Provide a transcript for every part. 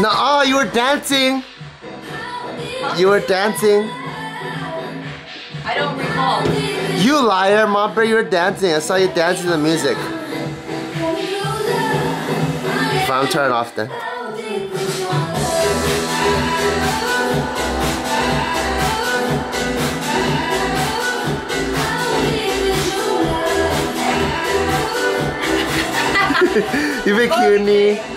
No, oh, you were dancing. You were dancing. I don't recall. You liar, Mom Bear, you were dancing. I saw you dancing to the music. Fine, turn it off then. you big cutie.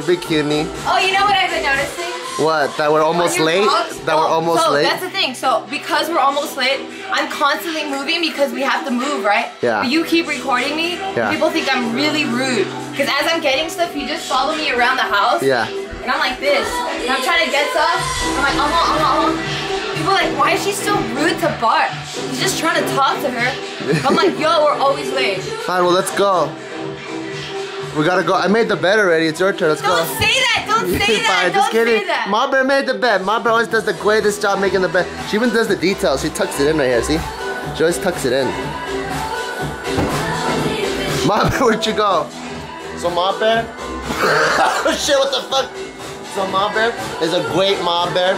You big cutie. Oh, you know what I've been noticing? What? That we're almost late? vlogs- That we're Oh, almost so late? that's the thing. So because we're almost late, I'm constantly moving because we have to move, right? Yeah. But you keep recording me. Yeah. People think I'm really rude. Because as I'm getting stuff, you just follow me around the house. Yeah. And I'm like this. And I'm trying to get stuff. I'm like, uh huh, uh. People are like, why is she so rude to Bart? He's just trying to talk to her. I'm like, yo, we're always late. Fine, well, let's go. We gotta go. I made the bed already. It's your turn. Let's Don't go. say that. Don't say that. Fine, Don't just kidding. say that. Ma Bear made the bed. Ma Bear always does the greatest job making the bed. She even does the details. She tucks it in right here, see? She always tucks it in. Ma Bear, where'd you go? So Ma Bear? oh shit, what the fuck? So Ma Bear is a great Ma Bear.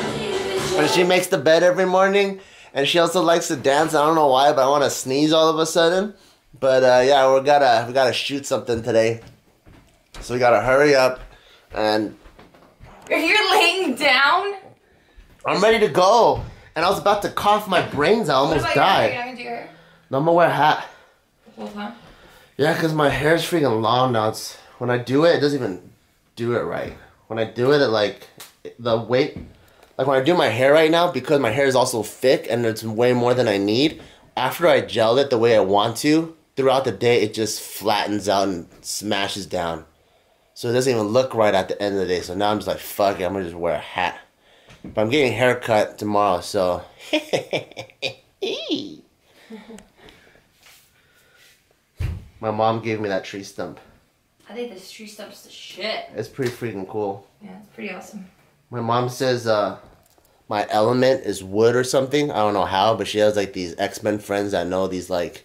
And she makes the bed every morning. And she also likes to dance. I don't know why, but I want to sneeze all of a sudden. But uh, yeah, we gotta we gotta shoot something today. So we gotta hurry up and you're laying down. I'm ready to go. And I was about to cough my brains out. I What almost about your hair? You're died. gonna do your hair No, I'm gonna wear a hat. the whole time? Yeah, because my hair is freaking long now. It's, when I do it, it doesn't even do it right. When I do it, it like, the weight, like when I do my hair right now, because my hair is also thick and it's way more than I need, after I gel it the way I want to, throughout the day, it just flattens out and smashes down. So it doesn't even look right at the end of the day. So now I'm just like, fuck it, I'm gonna just wear a hat. But I'm getting a haircut tomorrow, so. My mom gave me that tree stump. I think this tree stump's the shit. It's pretty freaking cool. Yeah, it's pretty awesome. My mom says uh, my element is wood or something. I don't know how, but she has like these X Men friends that know these like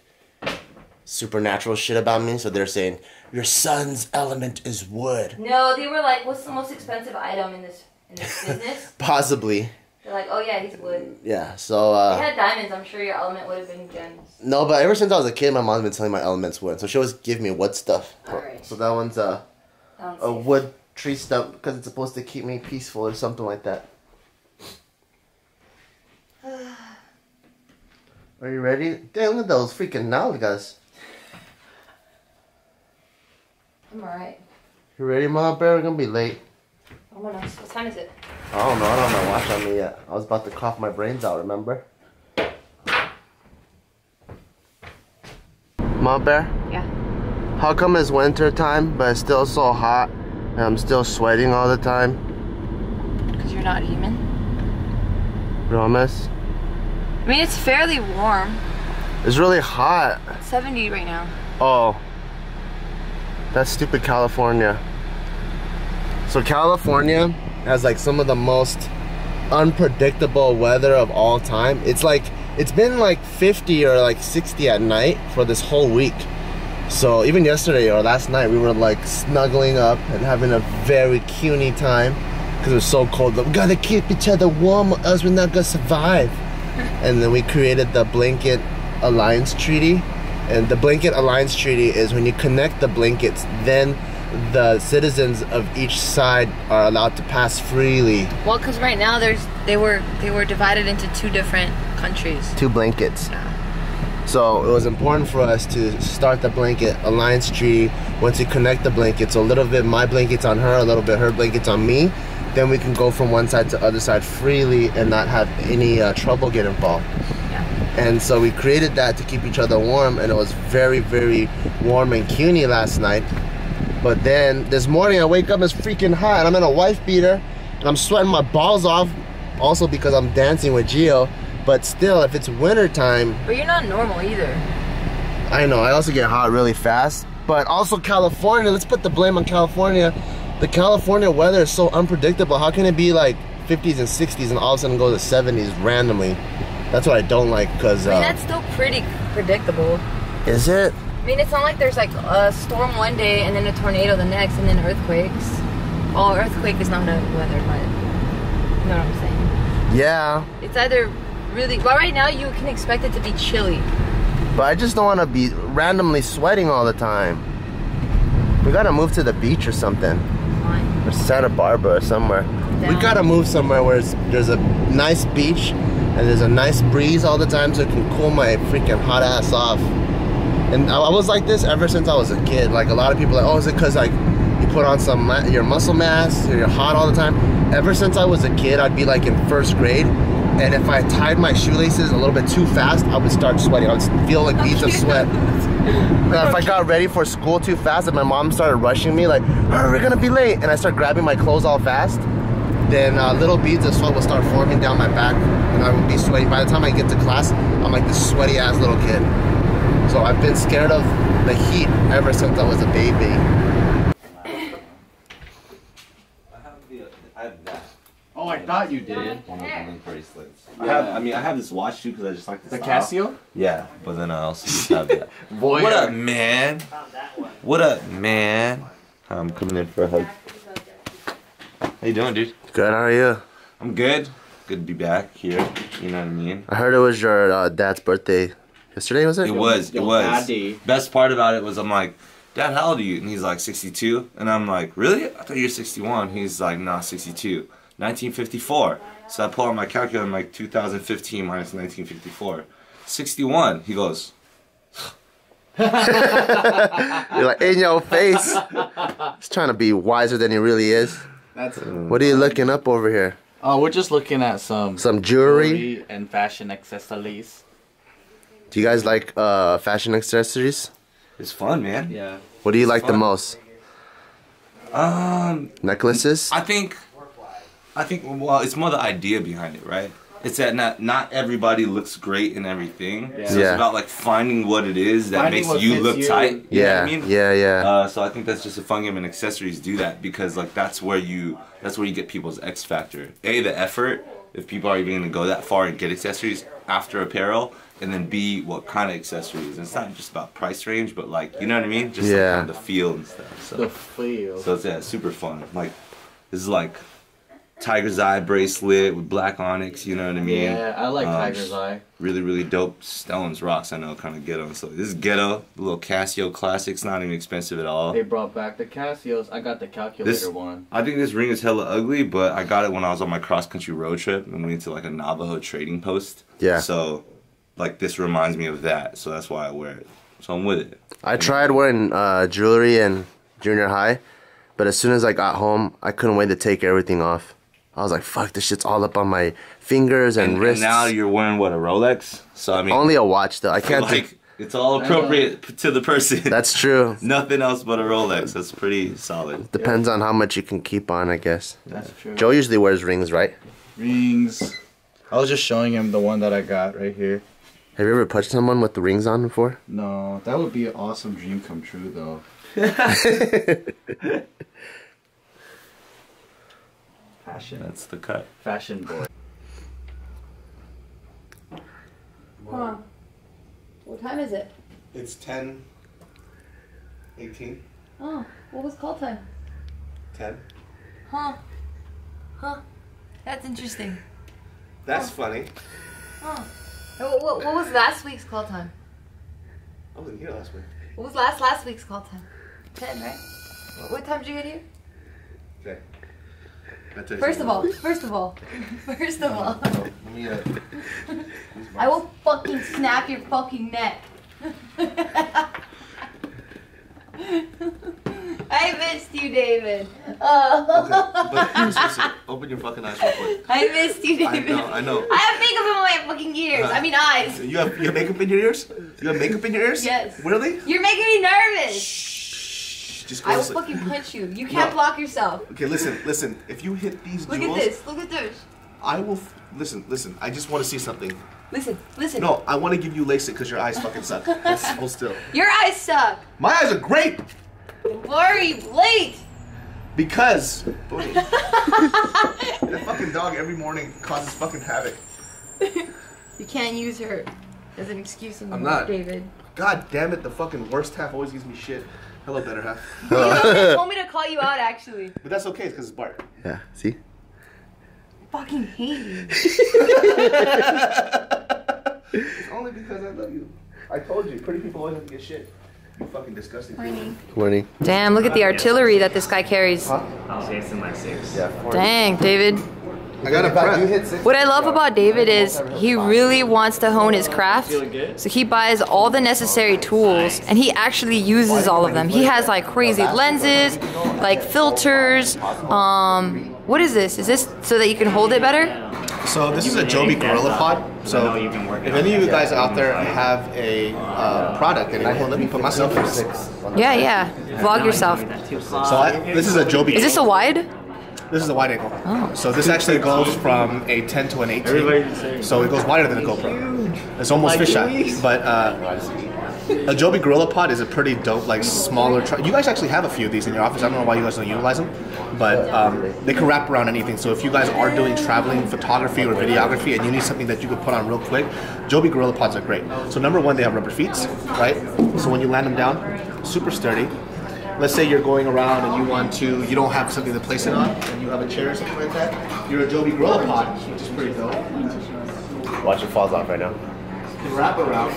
supernatural shit about me. So they're saying your son's element is wood. No, they were like, "What's the most expensive item in this in this business?" Possibly, They're like, "Oh yeah, he's wood." yeah. So If uh, you had diamonds, I'm sure your element would have been gems. no, but ever since I was a kid, my mom's been telling me my element's wood. So she always give me wood stuff. Alright. So that one's uh, That a wood tree stump because it's supposed to keep me peaceful or something like that. Are you ready? Damn, look at those freaking nalgas. I'm alright. You ready, Mom Bear? We're gonna be late. Oh my gosh, what time is it? I don't know. I don't have my watch on me yet. I was about to cough my brains out. Remember? Mom Bear, Yeah. how come it's winter time but it's still so hot and I'm still sweating all the time? Because you're not human. Promise? I mean, it's fairly warm. It's really hot. It's 70 right now. Oh. That's stupid California. So California has like some of the most unpredictable weather of all time. It's like it's been like 50 or like 60 at night for this whole week. So even yesterday or last night we were like snuggling up and having a very cuny time because it was so cold. We gotta keep each other warm or else we're not gonna survive. and then we created the blanket alliance treaty and the blanket alliance treaty is when you connect the blankets, then the citizens of each side are allowed to pass freely. Well, because right now there's they were they were divided into two different countries. Two blankets. Yeah. So it was important for us to start the blanket alliance treaty. Once you connect the blankets, a little bit my blankets on her, a little bit her blankets on me. Then we can go from one side to other side freely and not have any uh, trouble get involved. And so we created that to keep each other warm, and it was very, very warm and cuny last night. But then this morning I wake up, it's freaking hot, and I'm in a wife beater, and I'm sweating my balls off, also because I'm dancing with Geo But still, if it's winter time, But you're not normal either. I know I also get hot really fast. But also California, let's put the blame on California. The California weather is so unpredictable. How can it be like 50s and 60s and all of a sudden go to 70s randomly? That's what I don't like because I mean, uh, that's still pretty predictable. is it? I mean, it's not like there's like a storm one day and then a tornado the next and then earthquakes. Well, earthquake is not a weather, but you know what I'm saying. Yeah, It's either really well right now you can expect it to be chilly. but I just don't want to be randomly sweating all the time. We gotta move to the beach or something. Fine. or Santa Barbara or somewhere. We gotta move somewhere where there's a nice beach and there's a nice breeze all the time so it can cool my freaking hot ass off. And I, I was like this ever since I was a kid. Like a lot of people are like, oh, is it because like you put on some your muscle mass or you're hot all the time? Ever since I was a kid, I'd be like in first grade. And if I tied my shoelaces a little bit too fast, I would start sweating. I would feel like beads of sweat. Now, if I got ready for school too fast and my mom started rushing me, like, "Oh, we're gonna be late, and I start grabbing my clothes all fast, then uh, little beads of sweat will start forming down my back, and I would be sweaty. By the time I get to class, I'm like this sweaty ass little kid. So I've been scared of the heat ever since I was a baby. I have the, I have that. Oh, I thought you did. One of the bracelets. I have. I mean, I have this watch too because I just like the, The style. Casio? Yeah, but then I also just have that. Boy, what up, man? What up, man? I'm coming in for a hug. How you doing, dude? Good, how are you? I'm good. Good to be back here. You know what I mean? I heard it was your uh, dad's birthday yesterday, was it? It was. It was. daddy. Best part about it was I'm like, Dad, how old are you? And he's like 62. And I'm like, really? I thought you were 61. He's like, nah, 62. 1954. So I pull out my calculator. I'm like 2015 minus 1954. 61. He goes, You're like, in your face. He's trying to be wiser than he really is. That's. What are you looking up over here? Oh, we're just looking at some Some jewelry? and fashion accessories. Do you guys like uh, fashion accessories? it's fun, man. Yeah. What do you like the most? Um, Necklaces? I think, I think, well, it's more the idea behind it, right? It's that not not everybody looks great in everything. Yeah. So Yeah. it's about like finding what it is that Finding makes you look you. tight. You know Yeah, what I mean? yeah, yeah. Uh, so I think that's just a fun game, and accessories do that because like that's where you that's where you get people's X factor. A the effort if people are even gonna go that far and get accessories after apparel, and then B what kind of accessories. And it's not just about price range, but like you know what I mean, just like, Yeah. kind of the feel and stuff. So The feel. so it's yeah, super fun. Like this is like tiger's eye bracelet with black onyx. You know what I mean? yeah, I like Um, Tiger's Eye. Really, really dope stones, rocks. I know, kind of ghetto. So this is ghetto, the little Casio classics. Not even expensive at all. They brought back the Casios. I got the calculator This- one. I think this ring is hella ugly, but I got it when I was on my cross country road trip and went to like a Navajo trading post. Yeah. So, like this reminds me of that, so that's why I wear it. So I'm with it. I tried wearing uh, jewelry in junior high, but as soon as I got home, I couldn't wait to take everything off. I was like, fuck, this shit's all up on my fingers and, And, and now you're wearing what a Rolex. So I mean, Only a watch though. I can't like it's all appropriate to the person. That's true. nothing else but a Rolex. That's pretty solid. Depends on how much you can keep on, I guess. That's true. Joe usually wears rings, right? Rings. I was just showing him the one that I got right here. Have you ever touched someone with the rings on before? No, that would be an awesome dream come true though. Fashion. That's the cut. Fashion boy. Huh. What time is it? It's 10, 18, Oh, what was call time? 10. Huh. Huh. That's interesting. That's funny. Huh. What, what, what was last week's call time? I wasn't here last week. What was last last week's call time? Ten, right? What, what time did you get here? Okay. First of all, first of all, first of all, Let me, uh, I will fucking snap your fucking neck. I missed you, David. Oh. but open your fucking eyes real quick. I missed you, I David. know, I know. I have makeup in my fucking ears. I mean eyes. You have, you have makeup in your ears? You have makeup in your ears? Yes. Really? You're making me nervous. Shh. Just go I will sleep. fucking punch you. You can't No. block yourself. Okay, listen, listen. If you hit these Look jewels, at this. Look at this. I will. F- listen, listen. I just want to see something. Listen, listen. No, I want to give you LASIK because your eyes fucking suck. Hold, still. Your eyes suck. My eyes are great are late? because that fucking dog every morning causes fucking havoc. You can't use her as an excuse anymore, I'm not. David. God damn it, the fucking worst half always gives me shit. Hello, better half. He told me to call you out actually. But that's okay because it's Bart. Yeah, see? Fucking hate you. It's only because I love you. I told you, pretty people always have to get shit. You fucking disgusting. Morning. Damn, look at the artillery that this guy carries. I'll say it's in my six. Yeah, Dang, David. I got a But prep. What I love about David is he really wants to hone his craft. So he buys all the necessary tools and he actually uses all of them. He has like crazy lenses, like filters. Um, what is this? Is this so that you can hold it better? So this is a Joby Gorilla Pod. So know you've been working if any of you guys out there have a uh, product and you want, let me put myself in this. Yeah, yeah. Vlog yourself. So I, this is a Joby. Is this a wide? This is a wide angle. Oh. So this actually goes from a 10 to an 18. So it goes wider than a GoPro. It's almost fisheye. But uh, a Joby Gorilla Pod is a pretty dope, like smaller. Tri- you guys actually have a few of these in your office. I don't know why you guys don't utilize them, but um, they can wrap around anything. So if you guys are doing traveling photography or videography and you need something that you could put on real quick, Joby Gorilla Pods are great. So number one, they have rubber feet, right? So when you land them down, super sturdy. Let's say you're going around and you want to, you don't have something to place it on, and you have a chair or something like that. Your Adobe Gorilla Pod, which is pretty dope, Watch it falls off right now. can wrap around.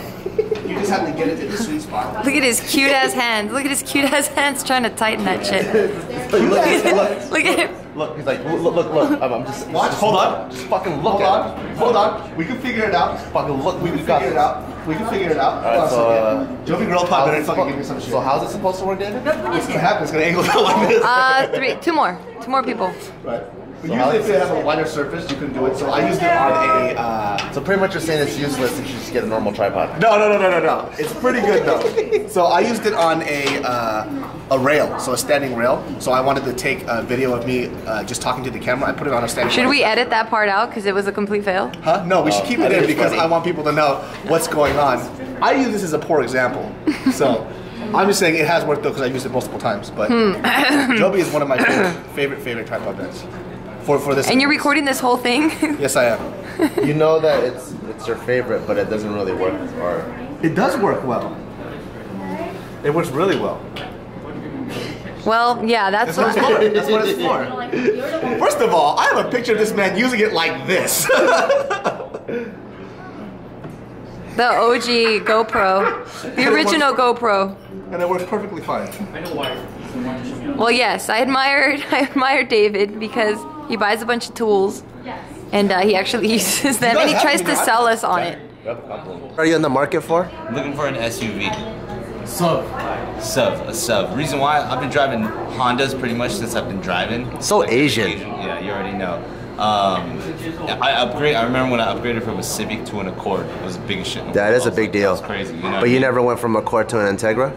You just have to get it to the sweet spot. Look at his cute ass hands. Look at his cute ass hands trying to tighten that shit. Look at him. Look, he's like, look, look, look. I'm, I'm just. Watch, hold on. Just fucking look Hold at on, it. hold on. We can figure it out. Fucking look. We can got figure it out. We can figure it out. Alright, so, uh, Joby Gorilla Pod how's better fucking give me some shit. So how's it supposed to work, David? What's gonna happen? It's gonna angle down like this. Uh, three, two more, two more people. right. But So usually, does if you this have a wider surface, you can do it. So I used it on a. Uh, So pretty much you're saying it's useless and you just get a normal tripod. no, no, no, no, no, no. It's pretty good though. so I used it on a uh, a rail, so a standing rail. So I wanted to take a video of me uh, just talking to the camera. I put it on a standing. Should rail. we edit that part out because it was a complete fail? Huh? No, we should keep it in because funny. I want people to know what's going on. I use this as a poor example, so I'm just saying it has worked though because I used it multiple times. But Joby is one of my favorite favorite, favorite tripod bands. For for this. And you're recording this whole thing? Yes, I am. You know that it's it's your favorite, but it doesn't really work. Or It does work well. It works really well. well, yeah, that's That's what what. it's for. That's what it's for. First of all, I have a picture of this man using it like this. The OG GoPro, the original GoPro. and it works perfectly fine. I know why. Well, yes, I admired I admire David because he buys a bunch of tools, and uh, he actually uses them, and he tries to sell us on it. what are you in the market for? I'm looking for an SUV. Sub. Sub, a sub. Reason why I've been driving Hondas pretty much since I've been driving. So Asian. Yeah, you already know. Um, I upgrade. I remember when I upgraded from a Civic to an Accord. It was the biggest shit. in the That world. is a big deal. That's crazy. You know. But you never went from a Accord to an Integra.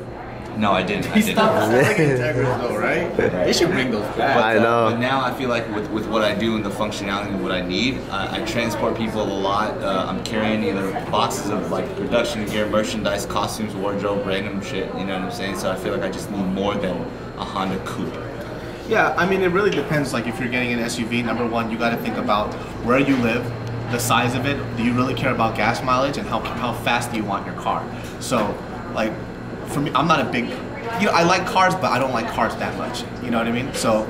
No, I didn't. I didn't. though, right? They should bring those back. I know. But now I feel like with, with what I do and the functionality of what I need, I, I transport people a lot. Uh, I'm carrying either boxes of like production gear, merchandise, costumes, wardrobe, random shit. You know what I'm saying? So I feel like I just need more than a Honda Coupe. Yeah, I mean, it really depends. Like, if you're getting an SUV, number one, you got to think about where you live, the size of it. Do you really care about gas mileage, and how how fast do you want your car? So, like, for me, I'm not a big, you know, I like cars, but I don't like cars that much. You know what I mean? So,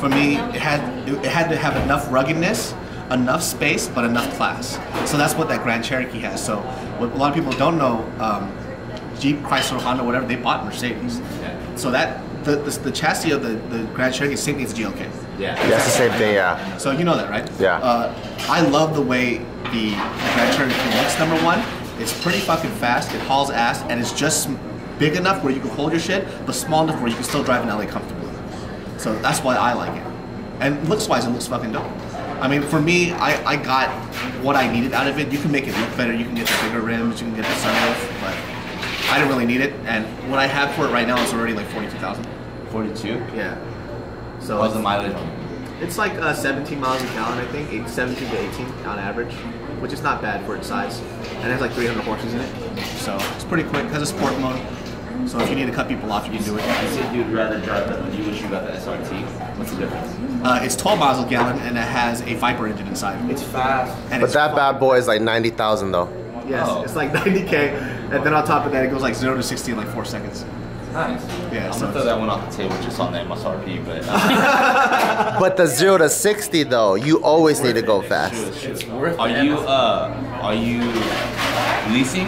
for me, it had it had to have enough ruggedness, enough space, but enough class. So that's what that Grand Cherokee has. So, what a lot of people don't know. Um, Jeep, Chrysler, Honda, whatever, they bought Mercedes. So that the, the, the chassis of the, the Grand Cherokee is same thing as GLK. Yeah. That's the same thing, yeah. So you know that, right? Yeah. Uh, I love the way the Grand Cherokee looks. Number one, it's pretty fucking fast. It hauls ass, and it's just big enough where you can hold your shit, but small enough where you can still drive in LA comfortably. So that's why I like it. And looks wise, it looks fucking dope. I mean, for me, I, I got what I needed out of it. You can make it look better. You can get the bigger rims. You can get the sunroof, but I didn't really need it. And what I have for it right now is already like forty-two thousand. 42. Yeah. So What's the mileage? it's like uh, 17 miles a gallon, I think, eight, 17 to 18 on average, which is not bad for its size. And it has like 300 horses in it, so it's pretty quick. It has a sport mode, so if you need to cut people off, you can do it. You said you'd rather drive the. You wish you got the SRT. What's the difference? Uh, it's 12 miles a gallon, and it has a Viper engine inside. It's fast. And But it's that fu- bad boy is like 90,000 though. Yes, Oh. it's like 90k, and then on top of that, it goes like zero to 60 in like four seconds. Nice. Yeah, I'm so gonna throw that one off the table just on the MSRP, but uh, But the zero to sixty though, you always need to go fast. it's worth. Are you uh are you leasing?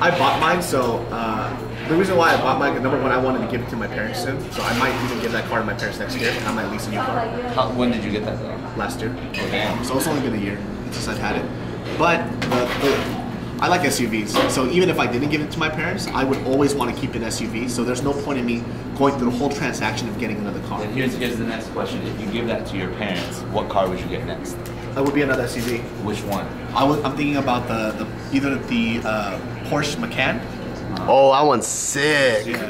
I bought mine, so uh, the reason why I bought my number one, I wanted to give it to my parents soon, so I might even give that car to my parents next year, and I might lease a new car How, when did you get that though? last year. Oh, damn. So it's only been a year since I've had it. But the, the, I like SUVs, so even if I didn't give it to my parents, I would always want to keep an SUV. So there's no point in me going through the whole transaction of getting another car. And here's here's the next question. If you give that to your parents, what car would you get next? That would be another SUV. Which one? I was, I'm thinking about the, the either the uh, Porsche Macan. Oh, that one's sick. Yeah.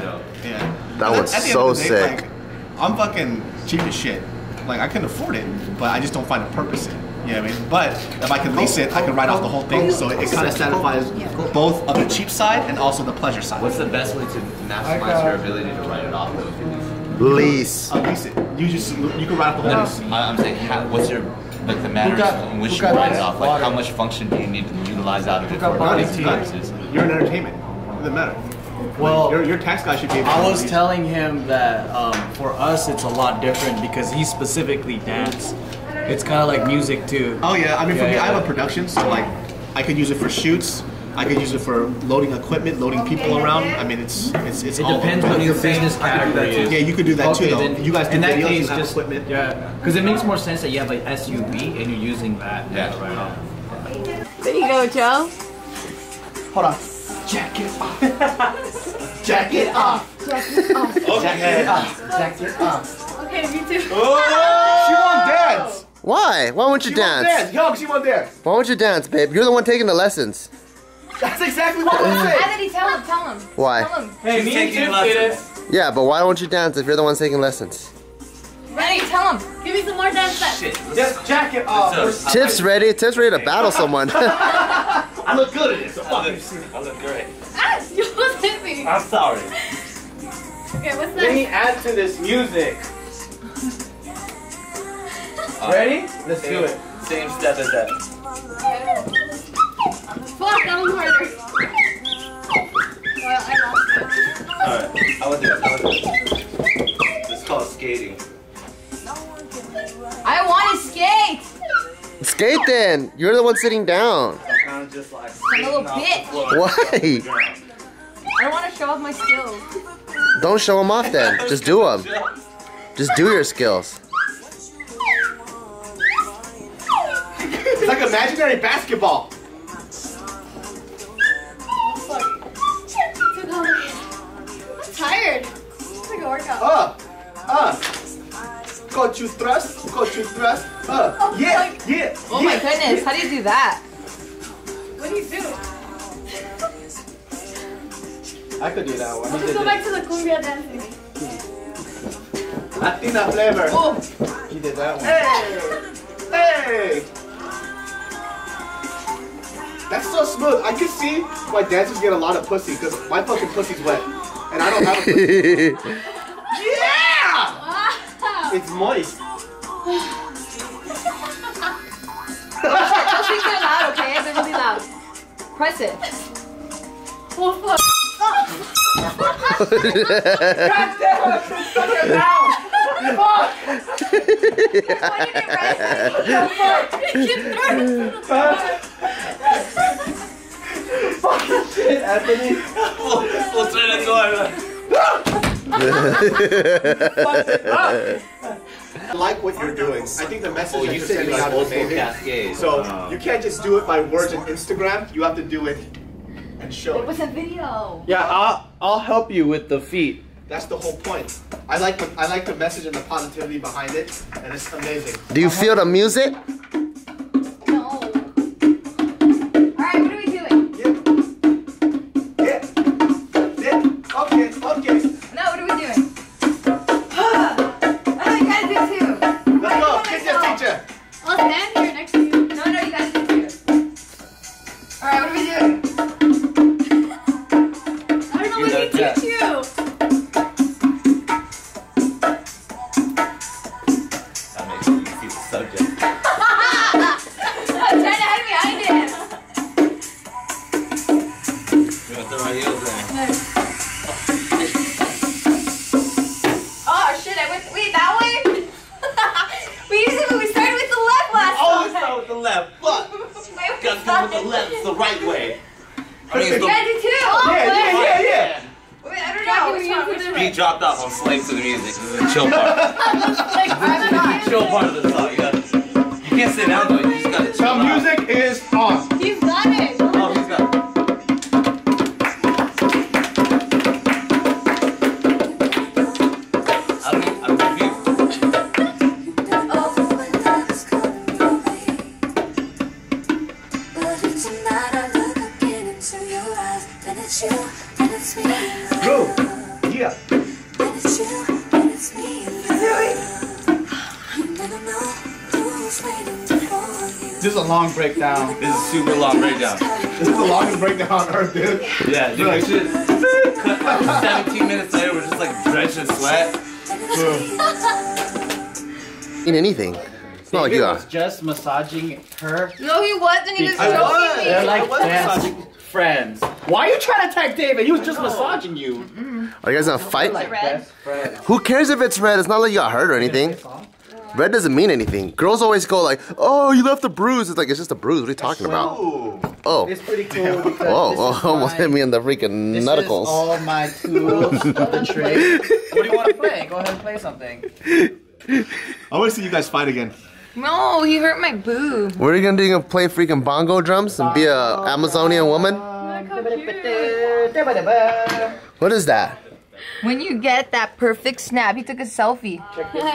That But one's at the end so day, sick. Like, I'm fucking cheap as shit. Like I can afford it, but I just don't find a purpose in it. You know what I mean? But if I can lease it, I can write off the whole thing, so it, it kind of satisfies both of the cheap side and also the pleasure side. What's the best way to maximize your ability to write it off though? Lease? Lease. I'll lease it. You just you can write off the whole lease. I- I'm saying, how, what's your like the manner in which you write it off? Like how much function do you need to utilize out of it for purposes? You're an entertainment. It doesn't matter. Well, Your, your tax guy should be able to I was lease. telling him that um, for us it's a lot different because he specifically dance. It's kind of like music too. Oh yeah, I mean for Yeah, me, yeah, I have a production, so like I could use it for shoots. I could use it for loading equipment, loading people around. I mean, it's it's it's. It all depends over. what your business category is. Yeah, you could do that too. Though. You guys do in that case, you have just equipment. yeah, because it makes more sense that you have an SUV and you're using that. Yeah. right off. There you go, Joe. Hold on. Jacket off. Jacket off. Jacket off. Jacket off. Okay, me too. Oh! She won't dance. Why? Why won't you She won't dance? dance. Yo, she won't dance. Why won't you dance, babe? You're the one taking the lessons. That's exactly what I said. Anthony, tell him, tell him. Why? Tell him. Hey, me and Tiff did it. Yeah, but why won't you dance if you're the one taking lessons? Ready, tell him. Give me some more dance steps. Just jacket off. Tiff's ready. Tiff's ready to battle someone. I look good at it. So fuck it. I look great. Ah, you was me. I'm sorry. Okay, what's next? Let me add to this music. Ready? Let's do it. Same step as that. Fuck, that was harder. Well, I lost it. Alright, I would do it. I would do it. It's called skating. I want to skate. Skate then. You're the one sitting down. Kind of just like I'm a little bitch. Why? I don't want to show off my skills. Don't show them off then. Just do them. Just do your skills. It's like imaginary basketball. I'm tired. It's like a workout. Uh. Coach you thrust, coach you thrust. Uh, yeah, yeah. oh my yeah. goodness, how do you do that? What do you do? I could do that one. Let's go back to the cumbia dancing. Latina flavor. Oh, He did that one. Hey, hey. That's so smooth. I can see why dancers get a lot of pussy because my fucking pussy's wet, and I don't have a pussy. yeah, wow. it's moist. Don't speak that loud, okay? They're really loud. Press it. Oh, fuck. God damn it! Suck it down! Why did it press? Shit, Anthony. We'll turn it to I like what you're doing. I think the message Oh, that you you're said sending out is amazing. cascade. So Oh. you can't just do it by words and Instagram. You have to do it and show It it. was a video. Yeah, I'll, I'll help you with the feet. That's the whole point. I like the I like the message and the positivity behind it, and it's amazing. Do you feel the music? Can't sit down though. You just gotta chill out. music breakdown. This is super long breakdown. This is the longest breakdown on earth, dude. Yeah, dude, we should cut like 17 minutes later. We're just like drenched in sweat. In anything. It's not like you are. was just massaging her. No, he wasn't. He was I joking me. They're like best friends. Why are you trying to attack David? He was just massaging you. Are you guys gonna fight? Like best. Who cares if it's red? It's not like you got hurt or anything. Red doesn't mean anything. Girls always go like, "Oh, you left a bruise." It's like it's just a bruise. What are you talking about? Oh, It's pretty cool because oh, this oh! is Almost my- hit me in the freaking This is nutticles. all my tools of the trade. What do you want to play? Go ahead and play something. I want to see you guys fight again. No, he hurt my boob. What are you gonna do? You gonna play freaking bongo drums and be a Amazonian woman? What is that? When you get that perfect snap, he took a selfie.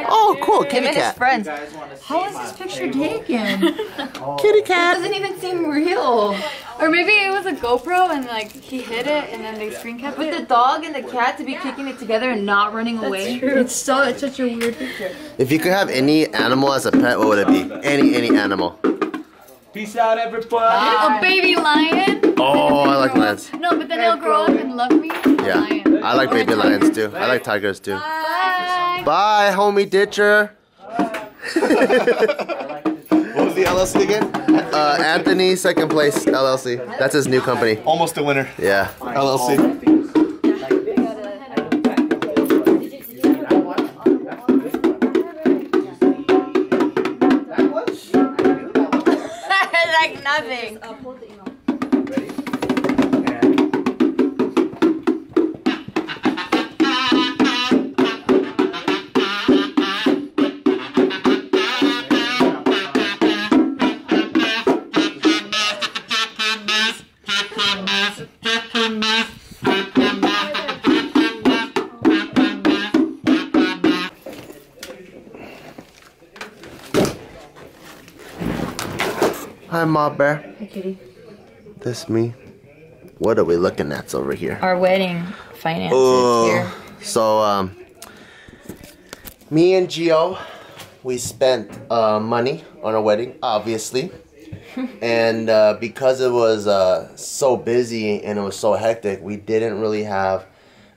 Oh, cool, Him kitty and his cat. friends. guys want to see How is this picture playbook? taken? Kitty oh. cat. It doesn't even seem real. Or maybe it was a GoPro and like he hit it and then they screen capped With the dog and the cat to be kicking it together and not running away. It's so it's such a weird picture. If you could have any animal as a pet, what would it be? Any any animal. Peace out, everybody. A baby lion. Oh, I like lions. No, but then they'll grow up and love me. A Yeah, lion. I like baby lions too. I like tigers too. Bye. Bye, homie ditcher. what was the LLC again? Uh, Anthony, second place LLC. That's his new company. Almost a winner. Yeah. LLC. like nothing. Hi, Ma Bear. Hey, kitty. This me. What are we looking at over here? Our wedding finances Oh, here. so um, me and Geo, we spent uh, money on our wedding, obviously, and uh, because it was uh, so busy and it was so hectic, we didn't really have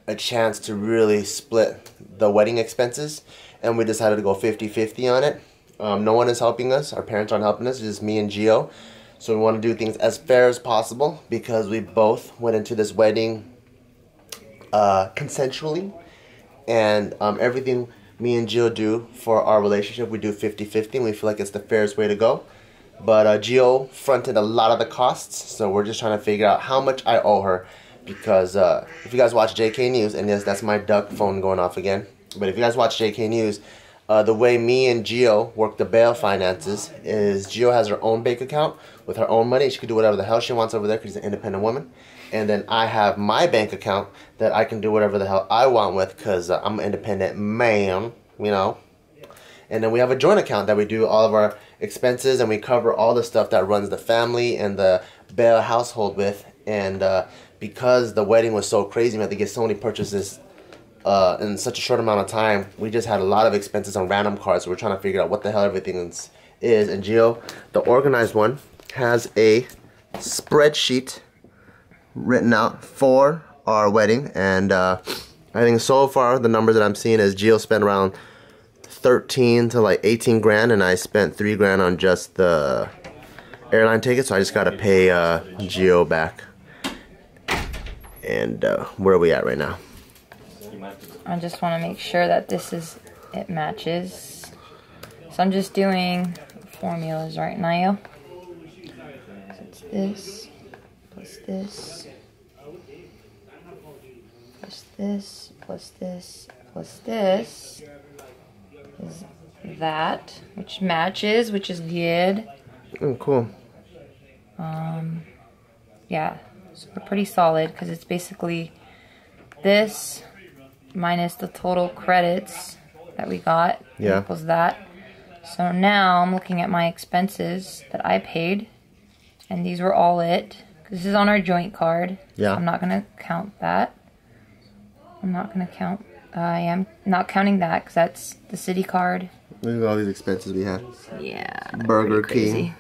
a chance to really split the wedding expenses, and we decided to go 50-50 on it. Um, no one is helping us. Our parents aren't helping us. It's just me and Geo. So we want to do things as fair as possible because we both went into this wedding uh, consensually, and um, everything me and Geo do for our relationship, we do 50-50, and we feel like it's the fairest way to go. But uh, Geo fronted a lot of the costs, so we're just trying to figure out how much I owe her. Because uh, if you guys watch JK News, and yes, that's my duck phone going off again. But if you guys watch JK News, uh, the way me and Geo work the bail finances is Geo has her own bank account with her own money. She can do whatever the hell she wants over there because she's an independent woman. And then I have my bank account that I can do whatever the hell I want with because uh, I'm an independent man, you know. And then we have a joint account that we do all of our expenses and we cover all the stuff that runs the family and the bail household with. And uh, because the wedding was so crazy, we had to get so many purchases uh, in such a short amount of time. We just had a lot of expenses on random cards. So we're trying to figure out what the hell everything is. is. And Geo, the organized one, has a spreadsheet written out for our wedding. And uh, I think so far the numbers that I'm seeing is Gio spent around 13 to like 18 grand and I spent 3 grand on just the airline ticket so I just gotta pay uh, Geo back and uh, where are we at right now I just want to make sure that this is it matches. So I'm just doing formulas right now. this plus this plus this plus this plus this is that, which matches, which is good. Oh, cool. Um, yeah, so we're pretty solid because it's basically this minus the total credits that we got Yeah. equals that. So now I'm looking at my expenses that I paid, and these were all it. This is on our joint card. Yeah. I'm not gonna count that. I'm not gonna count. I am not counting that because that's the Citi card. Look at all these expenses we had. Yeah. Burger. King,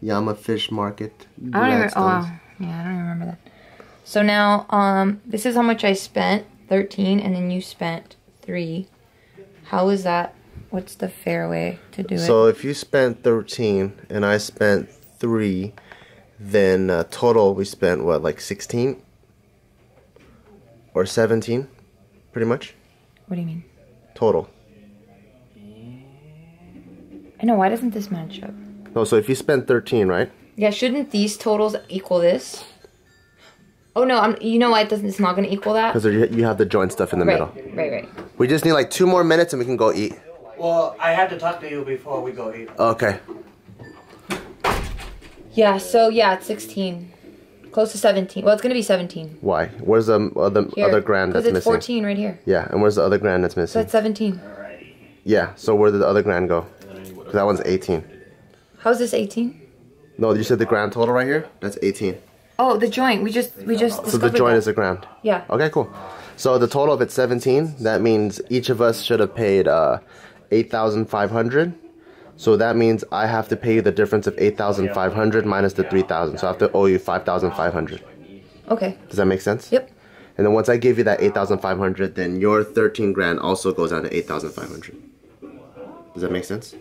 Yama Fish Market. I don't even. Oh, yeah, I don't even remember that. So now, um, this is how much I spent, thirteen, and then you spent three. How is that? What's the fair way to do So it? So if you spent 13 and I spent 3, then uh, total we spent what, like 16? Or 17? Pretty much? What do you mean? Total. I know. Why doesn't this match up? No, so if you spent 13, right? Yeah, shouldn't these totals equal this? Oh no, I'm. You know why it doesn't? It's not going to equal that. Because you have the joint stuff in the Right, middle. right, right. We just need like two more minutes and we can go eat. Well, I had to talk to you before we go eat. Okay. Yeah. So yeah, it's sixteen, close to seventeen. Well, it's going to be seventeen. Why? Where's the uh, other, Here, other grand that's missing? it's missing? fourteen right here. Yeah, and where's the other grand that's So missing? that's seventeen. Yeah, so where did the other grand go? 'Cause that one's 18. How's this eighteen? No, you said the grand total right here? That's 18. Oh, the joint. We just we just. So the joint that. is a grand. Yeah. Okay, cool. So the total of it's 17. That means each of us should have paid uh, 8,500. So that means I have to pay you the difference of 8,500 minus the 3,000. So I have to owe you 5,500. Okay. Does that make sense? Yep. And then once I give you that 8,500, then your 13 grand also goes down to 8,500. Does that make sense?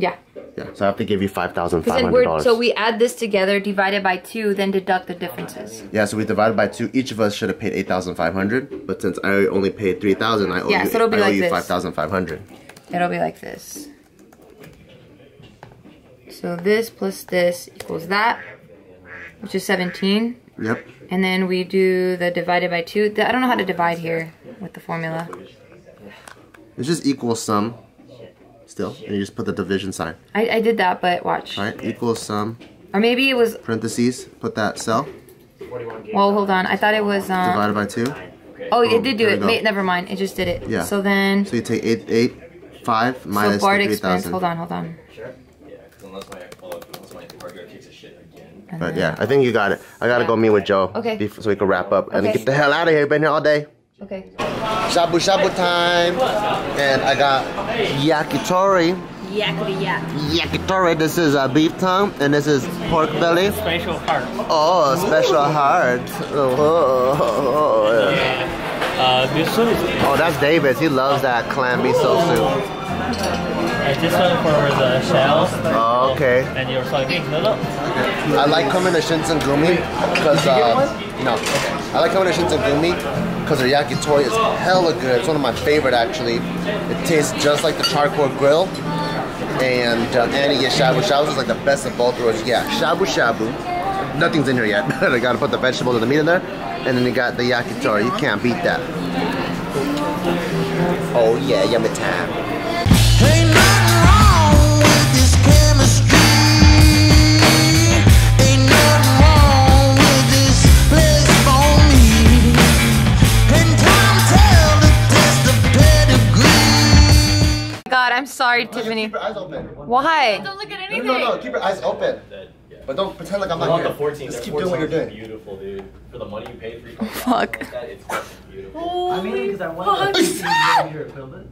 Yeah. Yeah. So I have to give you Because $5,500. so we add this together, divide it by two, then deduct the differences. Yeah, so we divided by two. Each of us should have paid eight thousand five hundred, but since I only paid three thousand, I owe Yeah, you, so it'll be I owe like you five thousand five hundred. It'll be like this. So this plus this equals that, which is 17. Yep. And then we do the divided by two. I don't know how to divide here with the formula. It's just equal sum. Still, and you just put the division sign. I, I did that, but watch. Right? Equals sum. Or maybe it was, Parentheses. Put that cell. well, hold on. I thought it was, um, Divided by two. oh, it did do there it. we go. Ma- never mind. It just did it. Yeah. So then, So you take eight eight five minus so BART the three expense, hold on, hold on. Unless my, unless my partner takes a shit again. And But then- yeah, I think you got it. I gotta Yeah. go meet with Joe. Okay. bef- so we can wrap up and Okay. get the hell out of here. Been here all day. Okay. Shabu shabu time. And I got yakitori. Yakety yak. Yakitori. This is uh, beef tongue, and this is pork belly. Special heart. Oh, special heart. Oh, oh, oh, yeah. Uh, this one is oh, that's Davis. He loves that clam miso soup. uh, this one for the shells. Oh, okay. And your soggy noodle. I like coming to Shinsengumi because uh, no, I like coming to Shinsengumi because their yakitori is hella good. It's one of my favorite actually. It tastes just like the charcoal grill, and uh, and you get shabu shabu. is like the best of both worlds. Yeah, shabu shabu. Nothing's in here yet. I gotta put the vegetables and the meat in there, and then you got the yakitori. You can't beat that. Oh yeah, yummy time. God, I'm sorry, Tiffany. Keep your eyes open. Why? Don't look at No, anything. no, no. Keep your eyes open. But don't pretend like I'm not want here. the 14. Just That keep doing what you're doing. Beautiful, dude. For the money you paid for your Fuck. that, it's beautiful. Holy I mean, because I fuck. wanted to see you here at Pilbit.